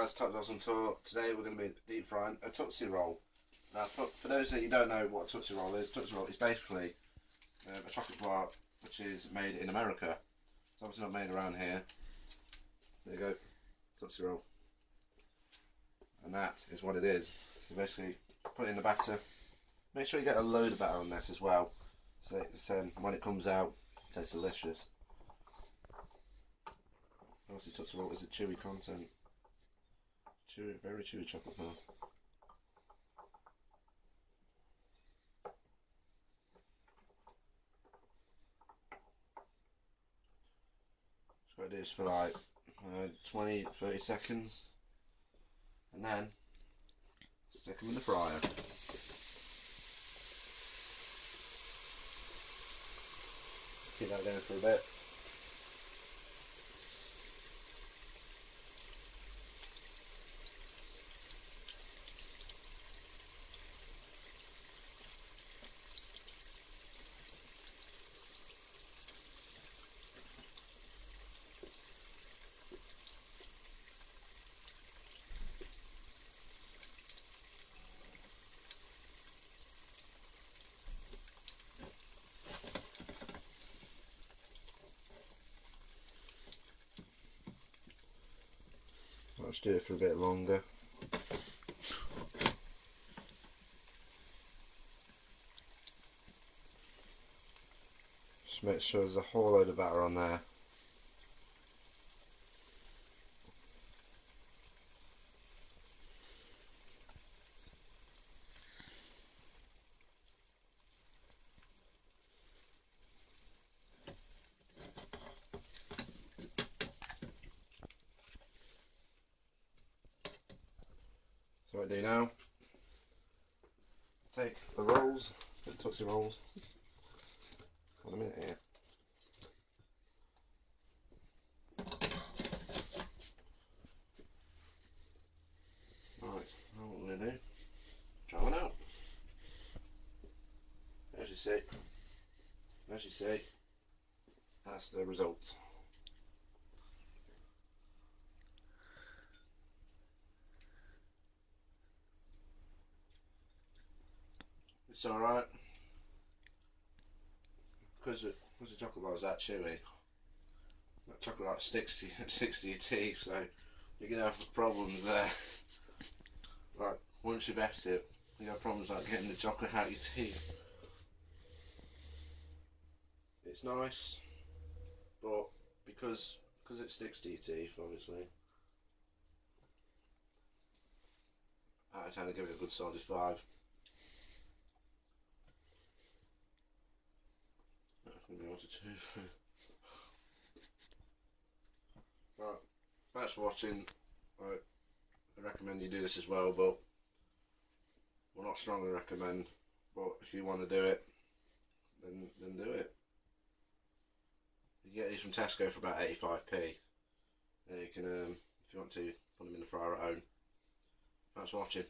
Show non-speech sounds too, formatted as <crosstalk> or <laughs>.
guys, Top Dogs on Tour. Today we're going to be deep frying a Tootsie Roll. Now for, for those that you don't know what a Tootsie Roll is, Tootsie Roll is basically uh, a chocolate bar which is made in America. It's obviously not made around here. There you go, Tootsie Roll. And that is what it is. So basically put it in the batter. Make sure you get a load of batter on this as well. So, so when it comes out, it tastes delicious. Obviously Tootsie Roll is a chewy content. Very chewy chocolate bar. Got to do this for like uh, 20, 30 seconds. And then stick them in the fryer. Keep that going for a bit. Do it for a bit longer. Just make sure there's a whole load of batter on there. Do now, take the rolls, the Tootsie Rolls, got them in here. Right, now what we're going to do, try one out. As you see, as you see, that's the result. It's alright. Because it, because the chocolate bar is that chewy. That chocolate like sticks to, <laughs> sticks to your teeth, so you're going to have problems there. like, once you've ate it, you have problems like getting the chocolate out of your teeth. It's nice, but because because it sticks to your teeth, obviously. Out of ten, I give it a good solid right, thanks for watching. I, recommend you do this as well, but we're not strongly recommend. But if you want to do it, then then do it. You get these from Tesco for about 85p. Yeah, you can, um, if you want to, put them in the fryer at home. Thanks for watching.